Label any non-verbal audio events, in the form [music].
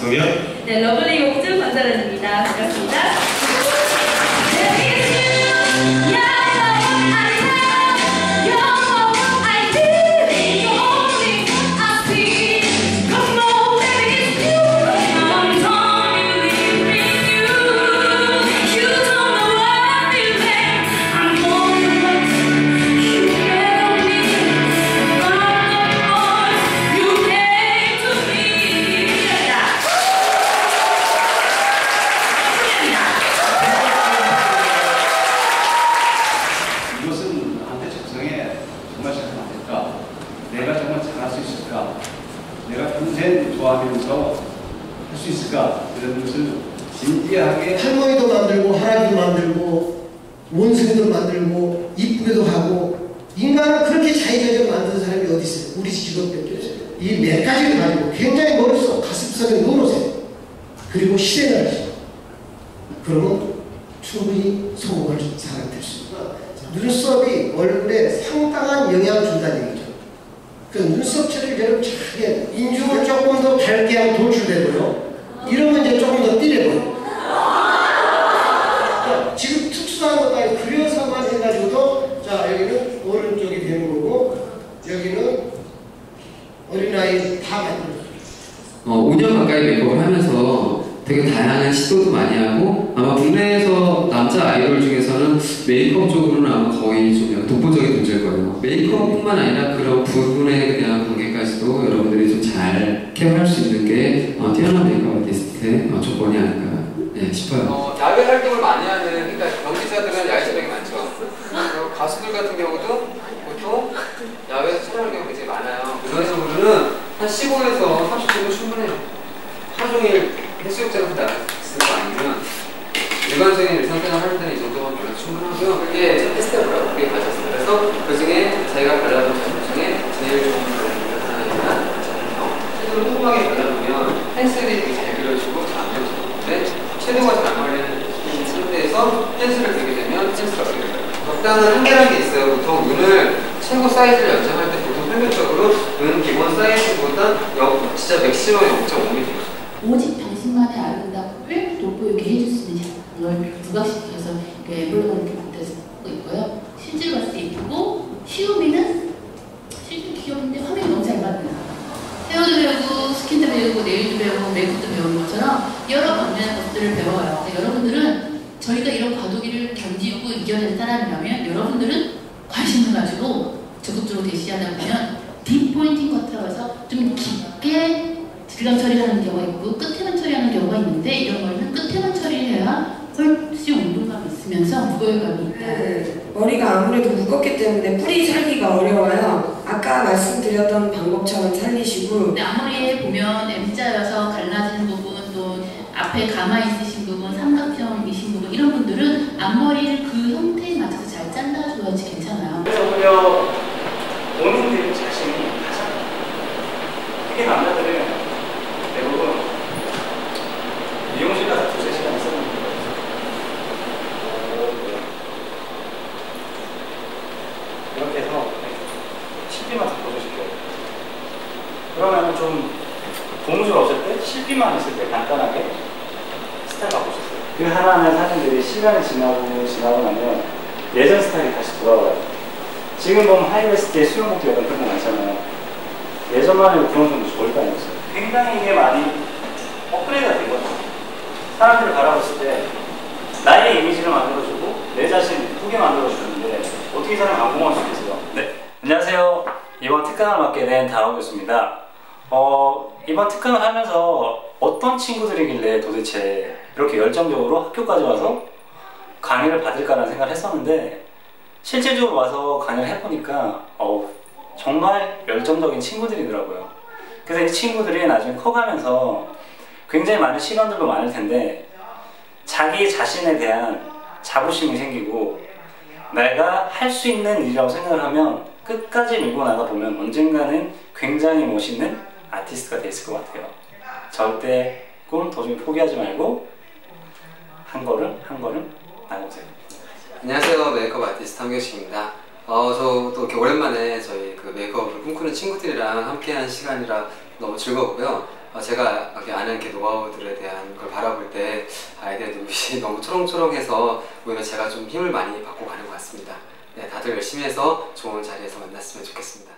박성현 네, 러블리 곡즈 권사라입니다. 반갑습니다. 이런 것을 진지하게 할머니도 만들고 할아버지도 만들고 원숭이도 만들고 이쁘게도 하고 인간을 그렇게 자유자재로 만드는 사람이 어디 있어요? 우리 직업밖에 없어요. 이 몇 가지를 가지고 굉장히 머릿속 가슴속에 넣어놓으세요. 그리고 실행을 하세요. 그러면 충분히 성공할 사람이 될 수 있구나. 눈썹이 얼굴에 상당한 영향을 준다는 얘기죠. 그 눈썹 처리를 여러분 잘 해야 돼요. 인중을 조금 더 밝게 하면 돌출되고요. 이러면 이제 조금 더 띠려버려요. 자, 지금 특수한 것도 아니고 그려서만 해가지고도 자 여기는 오른쪽이 되는 거고 여기는 어린아이 다 만들어요. 어, 5년 가까이 메이크업을 하면서 되게 다양한 시도도 많이 하고 아마 국내에서 남자 아이돌 중에서는 메이크업 쪽으로는 아마 거의 좀 독보적인 존재일 거예요. 메이크업뿐만 아니라 그런 부분에 대한 관계까지도 여러분들이 좀 잘 케어할 수 있는 게 어, 뛰어난 메이크업 아티스트의 어, 조건이 아닐까 네, 싶어요. 어, 야외 활동을 많이 하는 그러니까 연기자들은 야외 촬영이 많죠. 그리고 가수들 같은 경우도 보통 야외에서 촬영하는 경우가 굉장히 많아요. 일반적으로는 한 15에서 30분은 충분해요. 하루 종일 다 쓰는 거 아니면 일반적인 일상생활 하는 데는 이 정도면 별로 충분하고요. 그게 테스트해보라고 그게 가졌어요. 그래서 그 중에 자기가 발라본 제품 중에 제일 좋은 제품을 하나가 섀도우를 꼼꼼하게 발라보면 펜슬이 되게 잘 그려지고 잘 안 그려지는데 섀도우가 잘 안 발리는 펜슬을 그리게 되면 어떻게 될까요? 적당한 한계라는 게 있어요. 보통 눈을 최고 사이즈를 연장할 때 보통 평균적으로 눈 기본 사이즈보다 역, 진짜 맥시멈 0.5mm 오직 당신만의 아름다움을 돋보이게 해줄 수 있는 이걸 부각시켜서 엠블럼을 이렇게 만들어서 하고 있고요. 실제로 봤을 때 예쁘고 시우미는 실제 귀여운데 화면이 너무 잘 맞는 헤어도 배우고 스킨도 배우고 네일도 배우고 메이크업도 배우는 것처럼 여러 방면의 것들을 배워요. 근데 여러분들은 저희가 이런 과도기를 견디고 이겨낸 사람이라면 여러분들은 관심을 가지고 적극적으로 대시하다 보면 deep pointing 커트에서 좀 깊게 질감 처리하는 경우가 있고 끝에만 처리하는 경우가 있는데 이런 거는 끝에만 처리해야 훨씬 운동감이 있으면서 무거움감이 있다. 네, 머리가 아무래도 무겁기 때문에 뿌리 살기가 어려워요. 아까 말씀드렸던 방법처럼 살리시고 근데 앞머리에 보면 M자여서 갈라지는 부분 또 앞에 가마 있으신 부분 삼각형이신 부 분 이런 분들은 앞머리를 그 형태에 맞춰서 잘 잘라줘야지 괜찮아요. 그래서 오히려 본인들 자신이 가장 특히 남자들은 대부분 미용실 가서 두세 시간 있었는 거예요. 이렇게 해서 실핀만 바꿔주실게요. 그러면 좀 고무줄 없을 때 실핀만 있을 때 간단하게 스타일 바꾸셨어요. 그 하나하나 사진들이 시간이 지나고 지나고 나면 예전 스타일이 다시 돌아와요. 지금 보면 high waist 때 수영복도 약간 그런 거 많잖아요. 예전만 해도 그런 정도 절대 아니었어요. 굉장히 이게 많이 업그레이드가 된 거죠. 사람들을 바라봤을 때 나의 이미지를 만들어주고 내 자신 후게 만들어주는데 어떻게 이 사람이 안 공부할 수 있겠어요? 네. 안녕하세요. 이번 특강을 맡게 된 다원 교수입니다. 어, 이번 특강을 하면서 어떤 친구들이길래 도대체 이렇게 열정적으로 학교까지 와서 강의를 받을까라는 생각을 했었는데 실질적으로 와서 강의를 해보니까 어, 정말 열정적인 친구들이더라고요. 그래서 이 친구들이 나중에 커가면서 굉장히 많은 시간들도 많을 텐데 자기 자신에 대한 자부심이 생기고 내가 할 수 있는 일이라고 생각을 하면 끝까지 밀고 나가 보면 언젠가는 굉장히 멋있는 아티스트가 됐을 것 같아요. 절대 꿈 도중에 포기하지 말고 한 걸음 한 걸음 나가보세요. 안녕하세요 메이크업 아티스트 함경식입니다 어, 저도 이렇게 오랜만에 저희 그 메이크업을 꿈꾸는 친구들이랑 함께한 시간이라 너무 즐거웠고요 어, 제가 이렇게 아는 이렇게 노하우들에 대한 걸 바라볼 때 아이들의 눈빛이 [laughs] 너무 초롱초롱해서 오히려 제가 좀 힘을 많이 받고 가는 것 같습니다. 네, 다들 열심히 해서 좋은 자리에서 만났으면 좋겠습니다.